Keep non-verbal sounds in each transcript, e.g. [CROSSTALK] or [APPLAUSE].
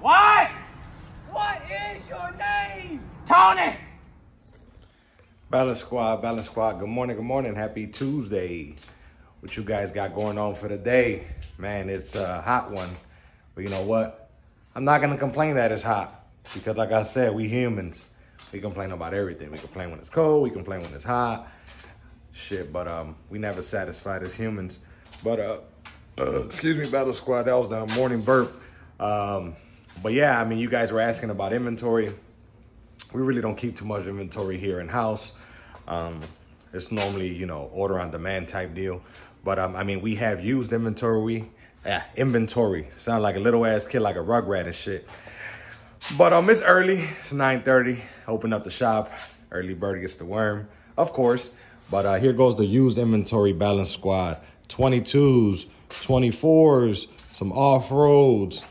What? What is your name? Tony! Balance Squad, Balance Squad. Good morning, good morning. Happy Tuesday. What you guys got going on for the day? Man, it's a hot one. But you know what? I'm not gonna complain that it's hot because, like I said, we humans. We complain about everything. We complain when it's cold. We complain when it's hot. Shit, but um, we never satisfied as humans. But uh, uh [CLEARS THROAT] excuse me, Battle Squad. That was the morning burp. Um, but yeah, I mean, you guys were asking about inventory. We really don't keep too much inventory here in house. Um, it's normally, you know, order on demand type deal. But um, I mean, we have used inventory. Yeah, inventory. Sound like a little ass kid, like a rugrat and shit. But um, it's early. It's 9:30. Open up the shop. Early bird gets the worm, of course. But uh, here goes the used inventory balance squad. 22s, 24s, some off-roads,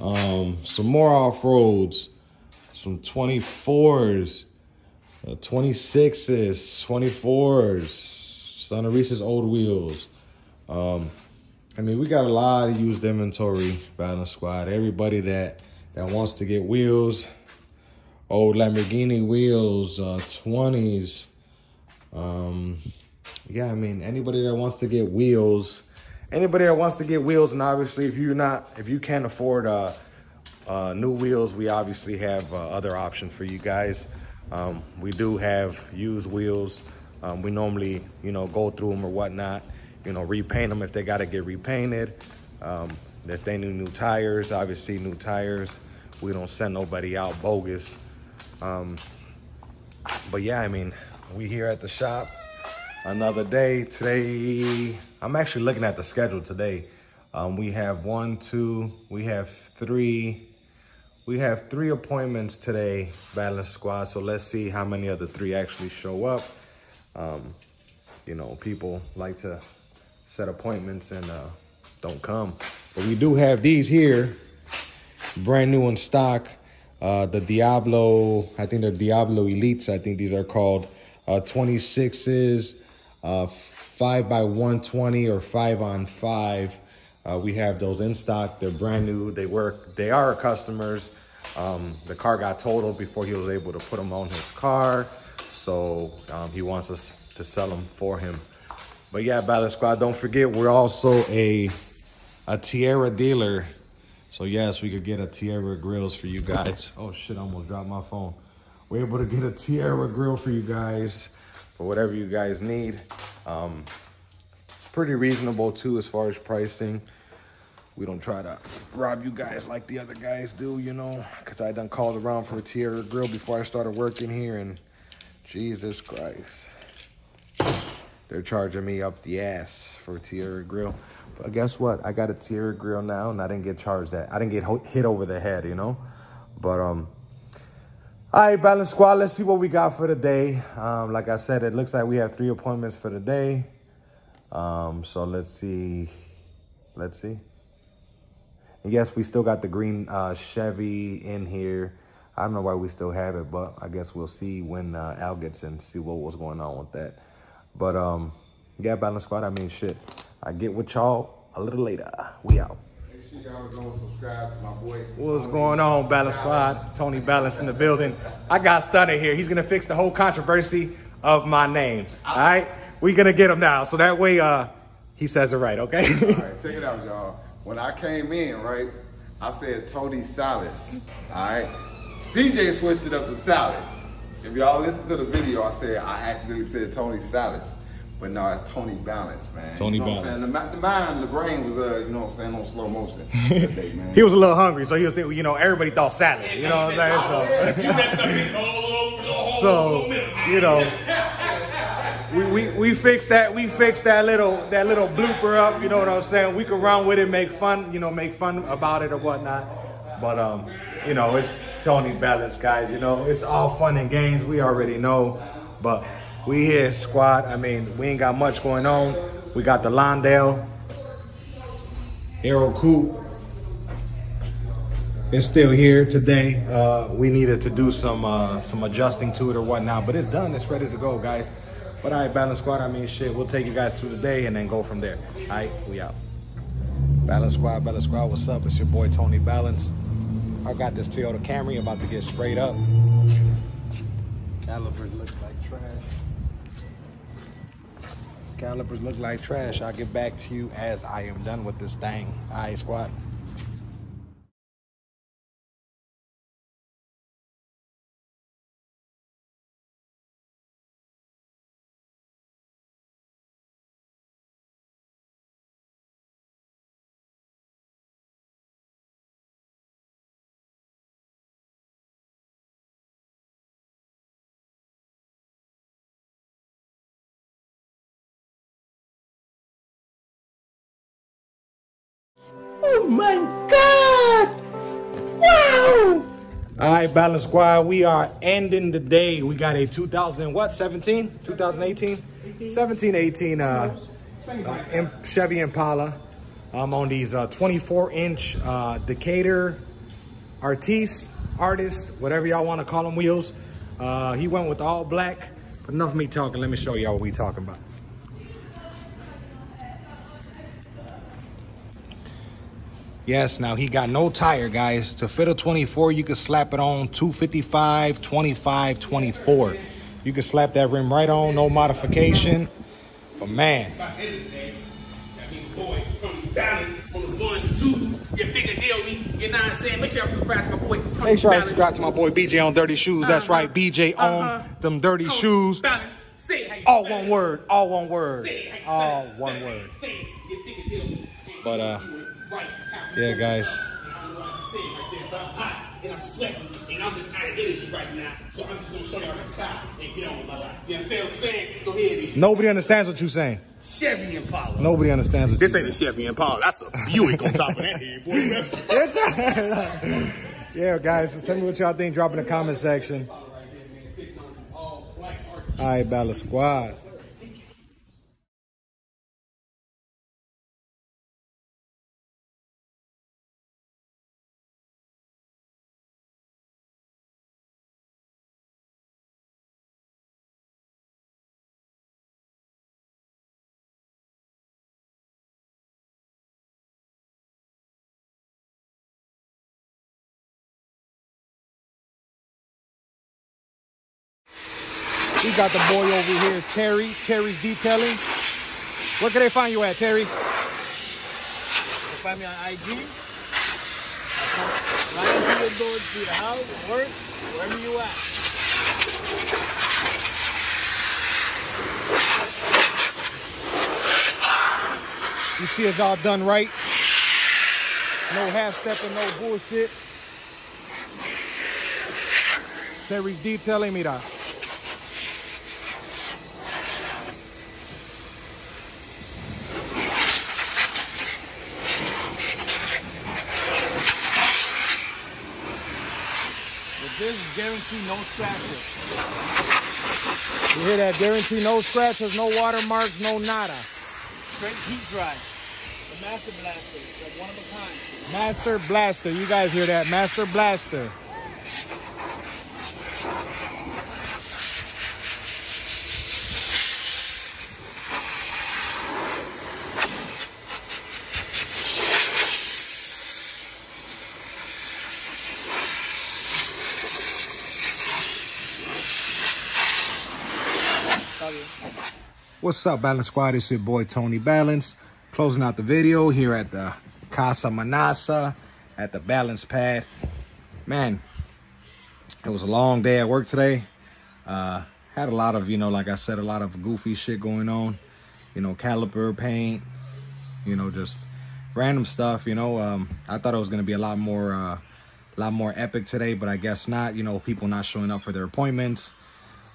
um, some more off-roads, some 24s, uh, 26s, 24s, Son of Reese's old wheels. Um, I mean, we got a lot of used inventory, balance squad. Everybody that that wants to get wheels, old Lamborghini wheels, uh, 20s. Um, yeah, I mean, anybody that wants to get wheels, anybody that wants to get wheels, and obviously if you're not, if you can't afford uh, uh, new wheels, we obviously have uh, other options for you guys. Um, we do have used wheels. Um, we normally, you know, go through them or whatnot, you know, repaint them if they got to get repainted. Um, if they need new tires, obviously new tires. We don't send nobody out bogus. Um, but yeah, I mean, we here at the shop another day. Today, I'm actually looking at the schedule today. Um, we have one, two, we have three, we have three appointments today, Balance Squad. So let's see how many of the three actually show up. Um, you know, people like to set appointments and uh, don't come. But we do have these here, brand new in stock. Uh, the Diablo, I think they're Diablo Elites, I think these are called. Uh, 26s, uh, 5 by 120 or 5 on 5. Uh, we have those in stock. They're brand new. They work. They are customers. Um, the car got totaled before he was able to put them on his car. So um, he wants us to sell them for him. But yeah, Balance Squad, don't forget, we're also a, a Tierra dealer. So yes, we could get a Tierra grills for you guys. Oh shit, I almost dropped my phone. We're able to get a Tierra grill for you guys for whatever you guys need. Um, pretty reasonable too as far as pricing. We don't try to rob you guys like the other guys do, you know, because I done called around for a Tierra grill before I started working here and Jesus Christ. They're charging me up the ass for a Tierra grill. But guess what? I got a Tierra grill now and I didn't get charged that. I didn't get hit over the head, you know? But, um, all right, Balance Squad, let's see what we got for the day. Um, like I said, it looks like we have three appointments for the day. Um, so let's see. Let's see. And yes, we still got the green uh, Chevy in here. I don't know why we still have it, but I guess we'll see when uh, Al gets in, see what was going on with that. But um, yeah, Balance Squad, I mean, shit. I get with y'all a little later. We out. What's going on, Balance Squad? Tony Balance in the building. I got Stunner here. He's gonna fix the whole controversy of my name. All right, we gonna get him now, so that way uh, he says it right. Okay. all right, [LAUGHS] check it out, y'all. When I came in, right, I said Tony Salas. All right. CJ switched it up to Salad. If y'all listen to the video, I said I accidentally said Tony Salas. But no, it's Tony Balance, man. Tony you know Balance. What I'm saying? The, the mind, the brain was, uh, you know what I'm saying, on slow motion. [LAUGHS] Day, man. he was a little hungry, so he was, you know, everybody thought salad. You know what I'm saying? [LAUGHS] You messed up his whole, whole, So, whole so you know, [LAUGHS] we, we we fixed that. We fixed that little that little blooper up. You know what I'm saying? We could run with it, make fun, you know, make fun about it or whatnot. But um, you know, it's Tony Balance, guys. You know, it's all fun and games. We already know, but we here, squad. I mean, we ain't got much going on. We got the Londale Aero Coupe. It's still here today. Uh, we needed to do some uh, some adjusting to it or whatnot, but it's done. It's ready to go, guys. But all right, Balance Squad. I mean, shit. We'll take you guys through the day and then go from there. All right, we out. Balance Squad, Balance Squad. What's up? It's your boy Tony Balance. I got this Toyota Camry about to get sprayed up. Like Calipers look like trash. I'll get back to you as I am done with this thing. All right, squad. Oh my God! Wow! All right, Balance Squad, we are ending the day. We got a 2000 what, 17? 2018? 17, 18 uh, uh, Chevy Impala. I'm on these 24 inch uh, Decatur Artiste, artist, whatever y'all want to call them wheels. Uh, he went with all black. But enough of me talking. Let me show y'all what we talking about. Yes, now he got no tire, guys. To fit a 24, you can slap it on 255, 25, 24. You can slap that rim right on, no modification. But man, By the end of the day, I mean, boy, from balance on the ones and twos, you figure deal me, you know what I'm saying? Make sure I subscribe to my boy. Tony make sure I subscribe to my boy BJ on Dirty Shoes. That's Uh-huh. right, BJ on Uh-huh. them dirty Tony shoes. Balance. Say how you All spell one word, all one word, Say how you all spell one Say word. say. You figure deal me. But, uh, You do it right, how you yeah, guys. And I don't know how to say it right there, but I'm hot and I'm sweating and I'm just out of energy right now. So I'm just gonna show y'all this car and get on with my life. You understand what I'm saying? So here it is. Nobody understands what you're saying. Chevy Impala. Nobody understands what This you're ain't a Chevy Impala. That's a Buick on top of that head, boy. That's [LAUGHS] saying. [LAUGHS] yeah, guys, tell me what y'all think. Drop in the comment section. All right, Battle Squad. We got the boy over here, Terry. Terry's detailing. Where can they find you at, Terry? Find me on IG. Right into your door to your house, work, wherever you at. You see it's all done right. No half stepping, no bullshit. Terry's detailing, me With this, guarantee no scratches. You hear that? Guarantee no scratches, no watermarks, no nada. Straight heat dry. The Master Blaster. Like one of a kind. Master Blaster. You guys hear that? Master Blaster. What's up, Balance Squad? It's your boy Tony Balance. Closing out the video here at the Casa Manasa at the balance pad. Man, it was a long day at work today. Uh, had a lot of, you know, like I said, a lot of goofy shit going on. You know, caliper paint, you know, just random stuff, you know. Um, I thought it was going to be a lot more, uh, a lot more epic today, but I guess not. You know, people not showing up for their appointments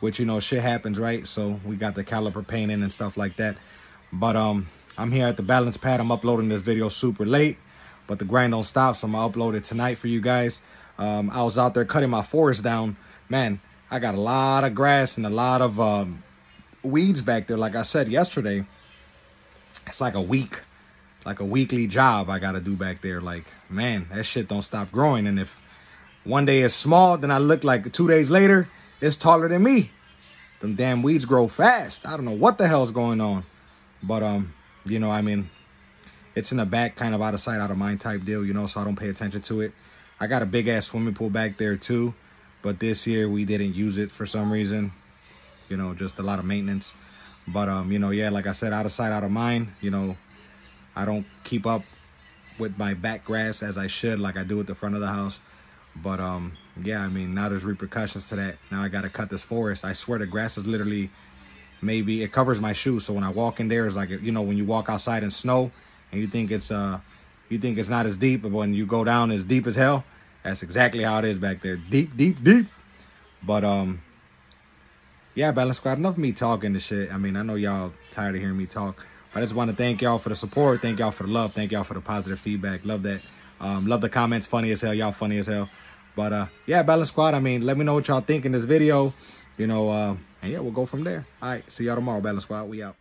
which you know shit happens right? So we got the caliper painting and stuff like that. But um i'm here at the balance pad. I'm uploading this video super late but the grind don't stop so i'm gonna upload it tonight for you guys. Um i was out there cutting my forest down. Man i got a lot of grass and a lot of um weeds back there. Like i said yesterday it's like a week like a weekly job i gotta do back there. Like man that shit don't stop growing. And if one day it's small then i look like two days later it's taller than me. Them damn weeds grow fast. I don't know what the hell's going on. But, um, you know, I mean, it's in the back, kind of out of sight, out of mind type deal, you know, so I don't pay attention to it. I got a big ass swimming pool back there too, but this year we didn't use it for some reason. You know, just a lot of maintenance. But um, you know, yeah, like I said, out of sight, out of mind. You know, I don't keep up with my back grass as I should, like I do at the front of the house. But um, yeah, I mean, now there's repercussions to that. Now I got to cut this forest. I swear the grass is literally maybe it covers my shoes. So when I walk in there, it's like you know when you walk outside in snow and you think it's uh you think it's not as deep, but when you go down, it's deep as hell. That's exactly how it is back there, deep, deep, deep. But um, yeah, Balance Squad. Enough of me talking the shit. I mean, I know y'all tired of hearing me talk. But I just want to thank y'all for the support. Thank y'all for the love. Thank y'all for the positive feedback. Love that. Um, love the comments. Funny as hell. Y'all funny as hell. But uh, yeah, Balance Squad. I mean, let me know what y'all think in this video. You know, uh, and yeah, we'll go from there. All right. See y'all tomorrow, Balance Squad. We out.